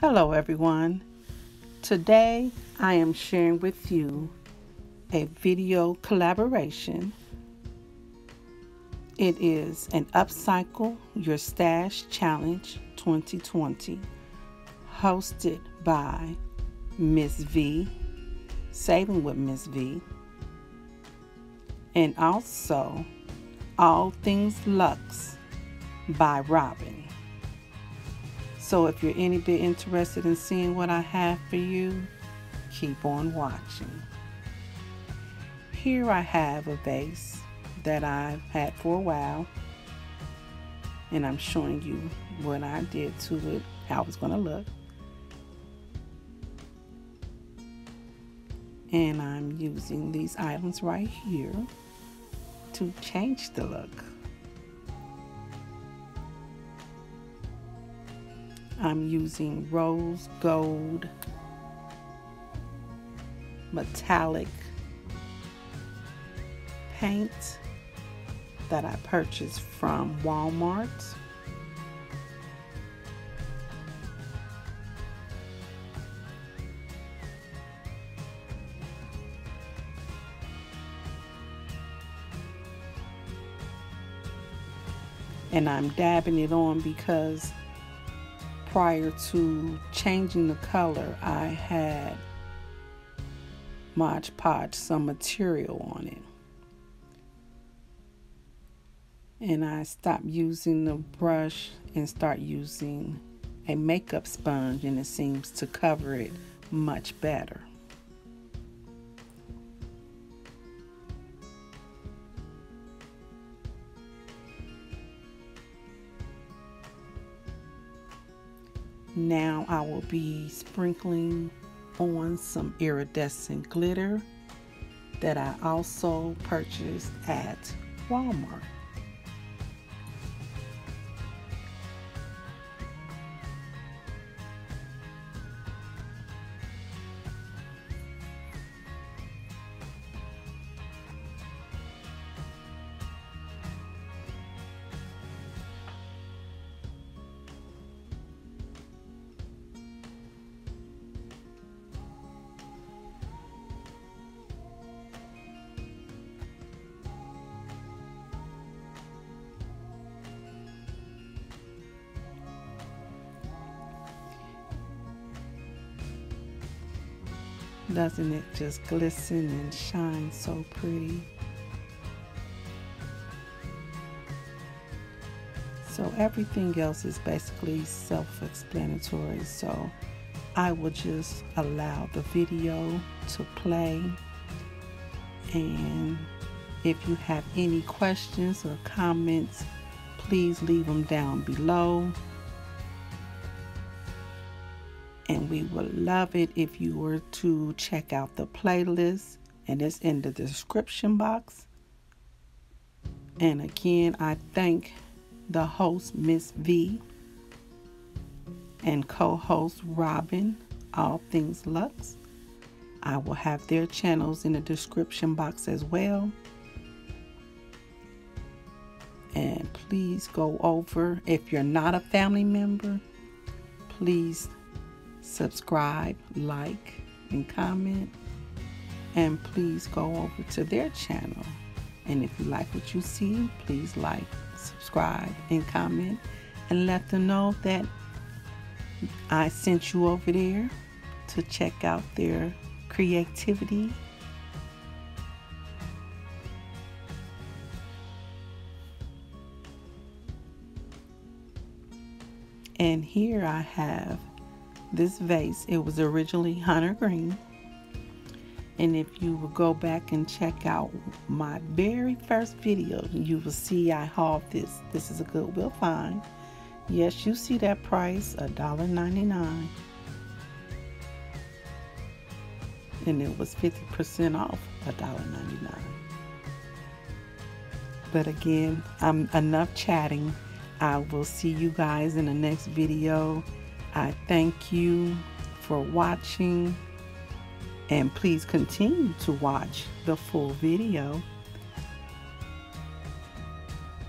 Hello, everyone. Today I am sharing with you a video collaboration. It is an Upcycle Your Stash Challenge 2020 hosted by Miss Vee, Saving with Miss Vee, and also All Things Luxe by Robin. So if you're any bit interested in seeing what I have for you, keep on watching. Here I have a vase that I've had for a while. And I'm showing you what I did to it, how it's going to look. And I'm using these items right here to change the look. I'm using rose gold metallic paint that I purchased from Walmart. And I'm dabbing it on because prior to changing the color, I had Mod Podge some material on it. And I stopped using the brush and start using a makeup sponge and it seems to cover it much better. Now I will be sprinkling on some iridescent glitter that I also purchased at Walmart. Doesn't it just glisten and shine so pretty? So everything else is basically self-explanatory. So I will just allow the video to play. And if you have any questions or comments, please leave them down below. And we would love it if you were to check out the playlist, and it's in the description box. And again, I thank the host, Miss Vee, and co host, Robin, All Things Luxe. I will have their channels in the description box as well. And please go over, if you're not a family member, please subscribe, like, and comment. And please go over to their channel. And if you like what you see, please like, subscribe, and comment. And let them know that I sent you over there to check out their creativity. And here I have this vase. It was originally hunter green. And if you will go back and check out my very first video, you will see I hauled this. This is a Goodwill find. Yes, you see that price, $1.99. And it was 50% off, $1.99. But again, I'm enough chatting. I will see you guys in the next video. I thank you for watching and please continue to watch the full video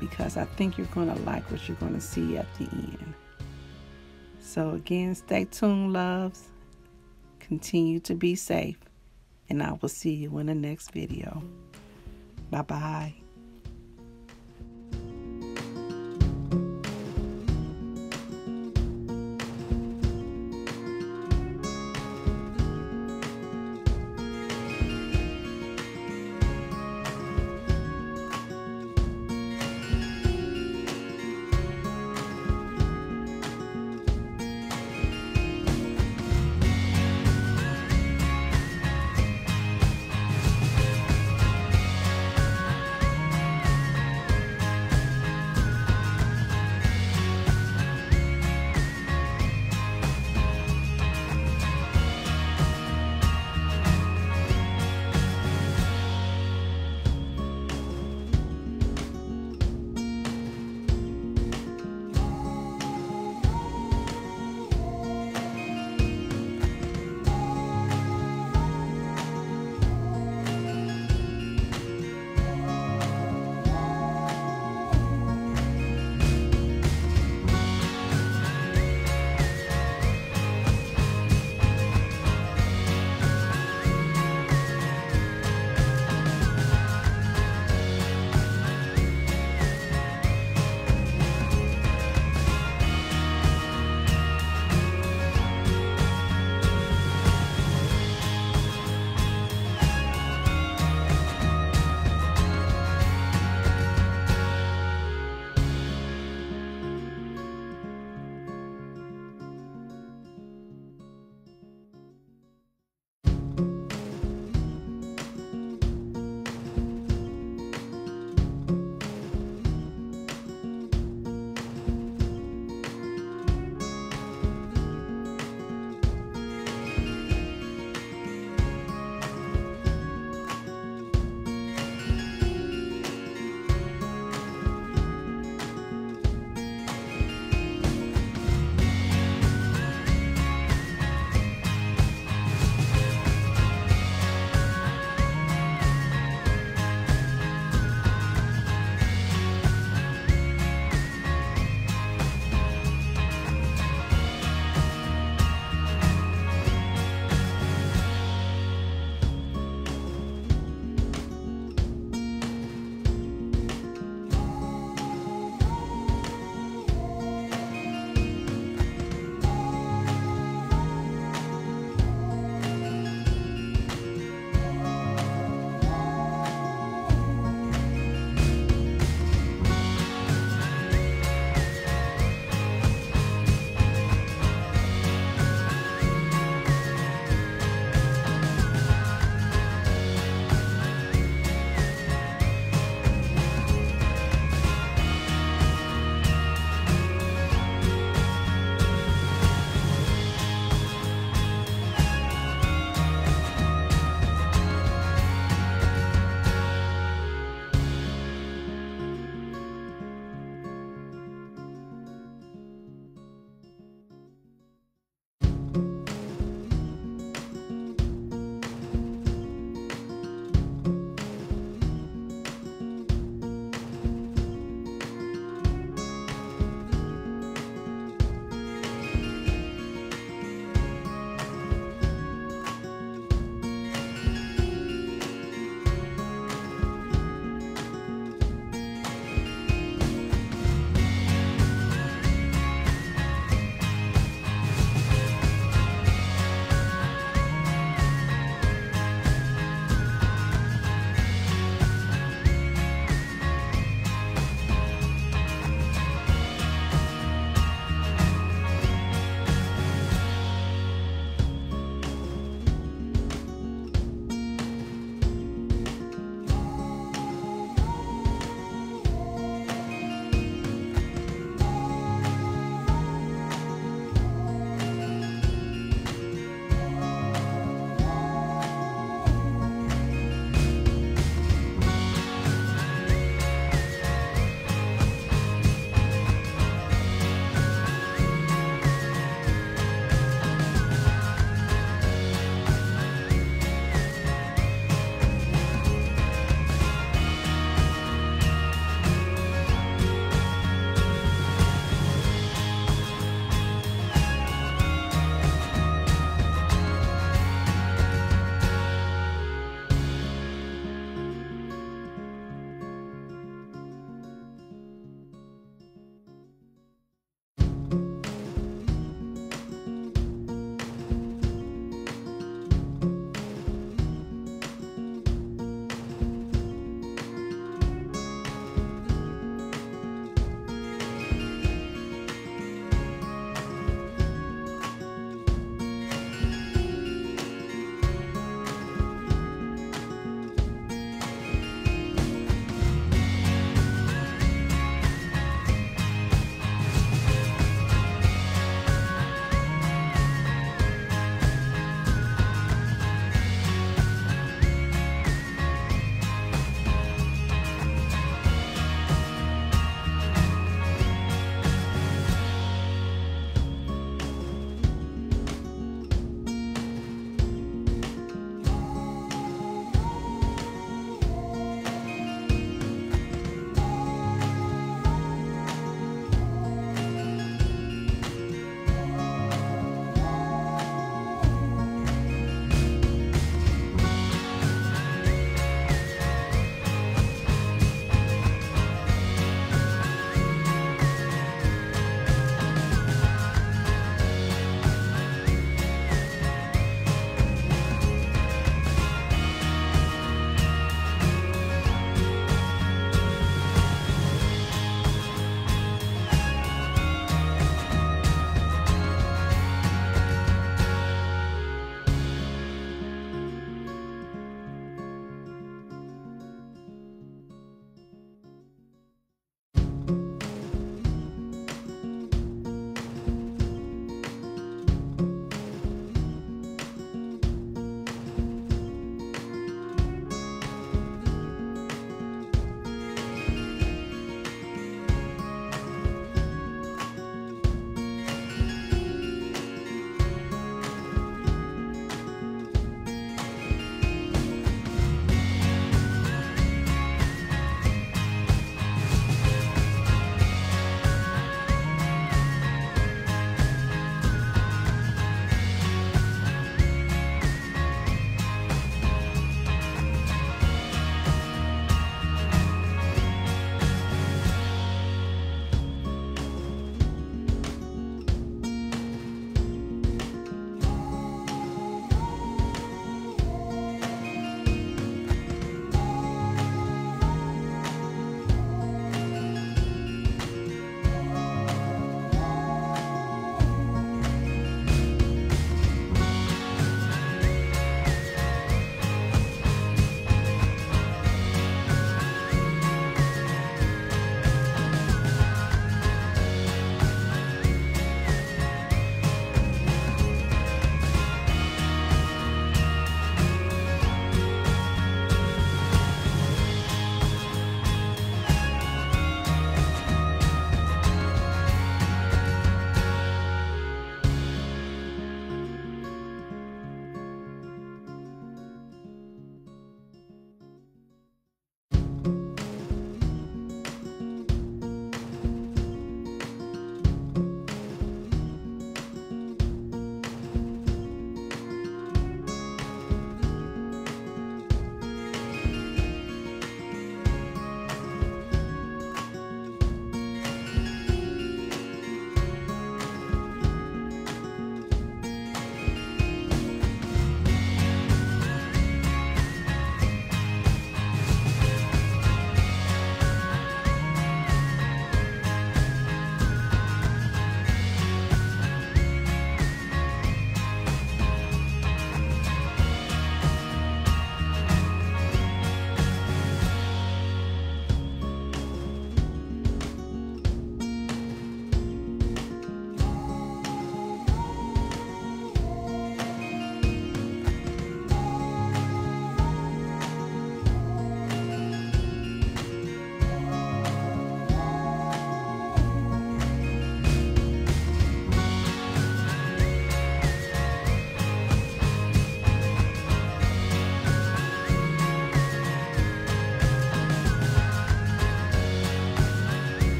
because I think you're going to like what you're going to see at the end. So, again, stay tuned, loves. Continue to be safe. And I will see you in the next video. Bye bye.